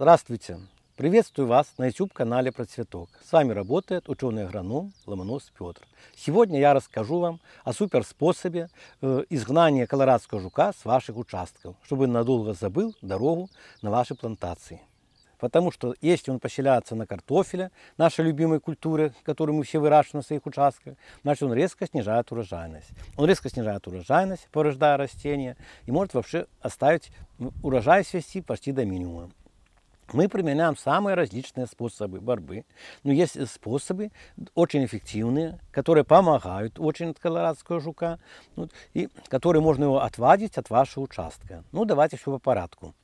Здравствуйте! Приветствую вас на YouTube-канале Процветок. С вами работает ученый-агроном Ломонос Петр. Сегодня я расскажу вам о суперспособе э, изгнания колорадского жука с ваших участков, чтобы он надолго забыл дорогу на ваши плантации. Потому что если он поселяется на картофеле, нашей любимой культуры, которую мы все выращиваем на своих участках, значит он резко снижает урожайность. Он резко снижает урожайность, повреждая растения, и может вообще оставить урожай свести почти до минимума. Мы применяем самые различные способы борьбы. Но есть способы очень эффективные, которые помогают очень от колорадского жука, ну, и которые можно его отвадить от вашего участка. Ну, давайте все по порядку.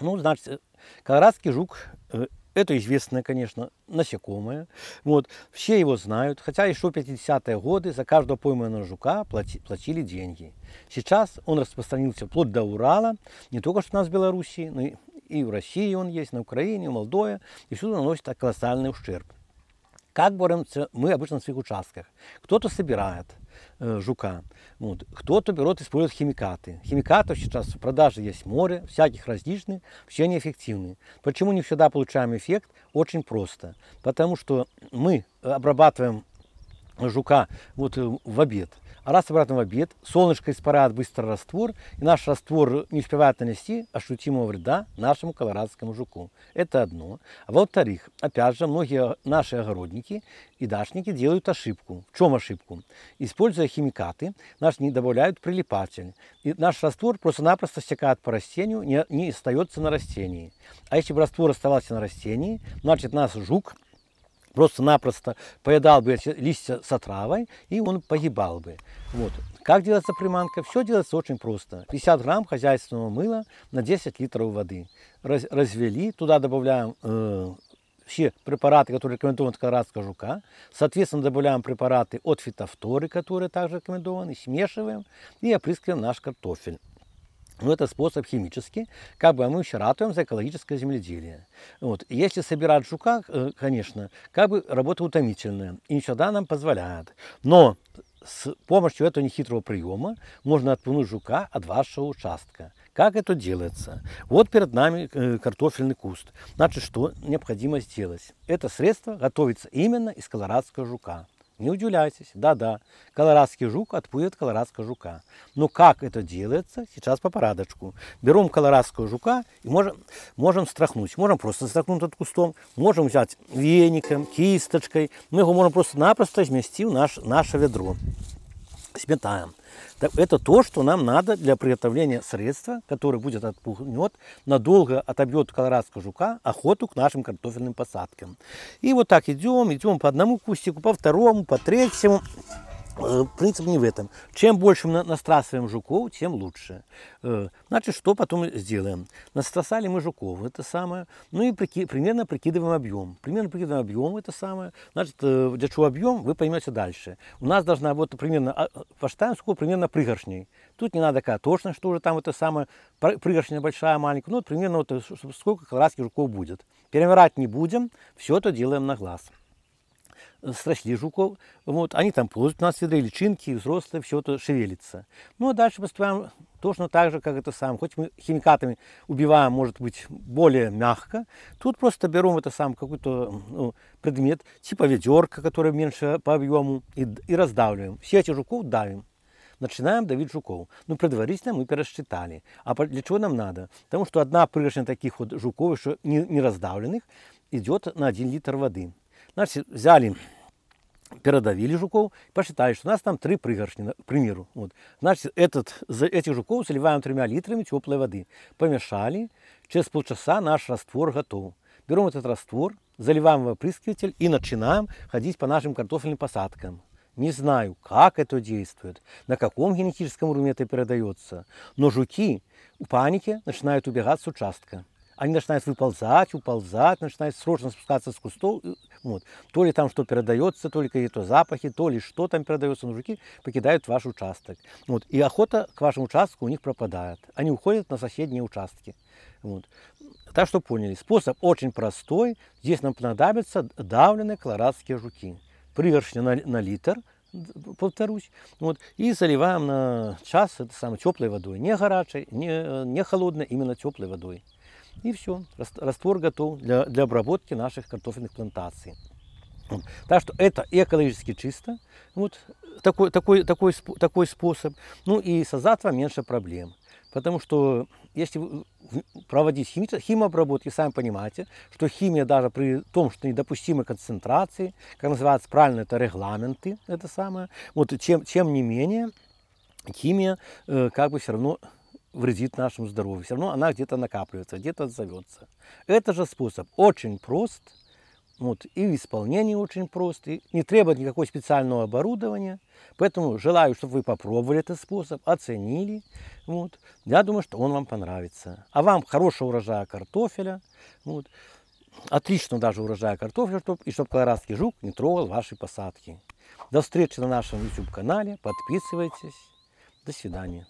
Ну, значит, колорадский жук э, это известное, конечно, насекомое. Вот. Все его знают, хотя еще в 50-е годы за каждого пойманного жука плати, платили деньги. Сейчас он распространился вплоть до Урала, не только что у нас в Белоруссии, но и и в России он есть, на Украине, в Молдове, и всюду наносит колоссальный ущерб. Как боремся мы обычно на своих участках? Кто-то собирает э, жука, вот, кто-то берет и использует химикаты. Химикатов сейчас в продаже есть море, всяких различных, все неэффективны. Почему не всегда получаем эффект? Очень просто. Потому что мы обрабатываем жука вот э, в обед. Раз обратно в обед, солнышко испаряет быстро раствор, и наш раствор не успевает нанести ощутимого вреда нашему колорадскому жуку. Это одно. А во-вторых, опять же, многие наши огородники и дачники делают ошибку. В чем ошибку? Используя химикаты, наши не добавляют прилипатель. И наш раствор просто-напросто стекает по растению, не, не остается на растении. А если бы раствор оставался на растении, значит наш жук просто-напросто поедал бы листья с отравой, и он погибал бы. Вот. Как делается приманка? Все делается очень просто. 50 грамм хозяйственного мыла на 10 литров воды. Раз, развели, туда добавляем э, все препараты, которые рекомендованы от колорадского жука. Соответственно, добавляем препараты от фитофторы, которые также рекомендованы, смешиваем и опрыскиваем наш картофель. Но это способ химический, как бы мы еще ратуем за экологическое земледелие. Вот. если собирать жука, э, конечно, как бы работа утомительная и всегда нам позволяет. Но с помощью этого нехитрого приема можно отпугнуть жука от вашего участка. Как это делается? Вот перед нами э, картофельный куст. Значит, что необходимо сделать? Это средство готовится именно из колорадского жука. Не удивляйтесь, да-да, колорадский жук отпует колорадского жука. Но как это делается, сейчас по порядочку. Берем колорадского жука и можем, можем страхнуть. Можем просто страхнуть от кустом, можем взять веником, кисточкой. Мы его можем просто-напросто вместить в наш, наше ведро. Сметаем. Это то, что нам надо для приготовления средства, которое будет отпугнет, надолго отобьет колорадского жука охоту к нашим картофельным посадкам. И вот так идем, идем по одному кустику, по второму, по третьему. Э, принцип не в этом. Чем больше мы настрасываем жуков, тем лучше. Э, значит, что потом сделаем? Настрасали мы жуков, это самое. Ну и прики, примерно прикидываем объем. Примерно прикидываем объем, это самое. Значит, э, для чего объем, вы поймете дальше. У нас должна вот примерно, а, посчитаем сколько, примерно пригоршней. Тут не надо такая точность, что уже там это самое, пригоршня большая, маленькая. Ну, вот примерно вот сколько колорадских жуков будет. Перемирать не будем, все это делаем на глаз сросли жуков, вот, они там ползают у нас ведра, личинки, взрослые, все это шевелится. Ну а дальше поступаем точно так же, как это сам. Хоть мы химикатами убиваем, может быть, более мягко, тут просто берем это сам какой-то ну, предмет, типа ведерка, который меньше по объему, и, и раздавливаем. Все эти жуков давим начинаем давить жуков. Ну, предварительно мы пересчитали. А для чего нам надо? Потому что одна пригоршня таких вот жуков, еще не, не раздавленных, идет на 1 литр воды. Значит, взяли, передавили жуков, посчитали, что у нас там три пригоршни, к примеру. Вот. Значит, этот, этих жуков заливаем тремя литрами теплой воды. Помешали, через полчаса наш раствор готов. Берем этот раствор, заливаем в опрыскиватель и начинаем ходить по нашим картофельным посадкам. Не знаю, как это действует, на каком генетическом уровне это передается, но жуки в панике начинают убегать с участка они начинают выползать, уползать, начинают срочно спускаться с кустов. Вот. То ли там что передается, то ли какие-то запахи, то ли что там передается, но жуки покидают ваш участок. Вот. И охота к вашему участку у них пропадает. Они уходят на соседние участки. Вот. Так что поняли, способ очень простой. Здесь нам понадобятся давленные колорадские жуки. Пригоршня на, на литр, повторюсь, вот, и заливаем на час это самое, теплой водой. Не горячей, не, не холодной, именно теплой водой. И все, раствор готов для, для обработки наших картофельных плантаций. Так что это экологически чисто, вот такой, такой, такой, такой способ. Ну и с азатом меньше проблем. Потому что если проводить химию, химообработки, сами понимаете, что химия даже при том, что недопустимой концентрации, как называется правильно, это регламенты, это самое, вот чем, чем не менее, химия э, как бы все равно вредит нашему здоровью. Все равно она где-то накапливается, где-то отзовется. Это же способ очень прост, вот, и в исполнении очень прост, и не требует никакого специального оборудования. Поэтому желаю, чтобы вы попробовали этот способ, оценили. Вот. Я думаю, что он вам понравится. А вам хорошего урожая картофеля. Вот. Отлично даже урожая картофеля, чтоб, и чтобы колорадский жук не трогал ваши посадки. До встречи на нашем YouTube-канале. Подписывайтесь. До свидания.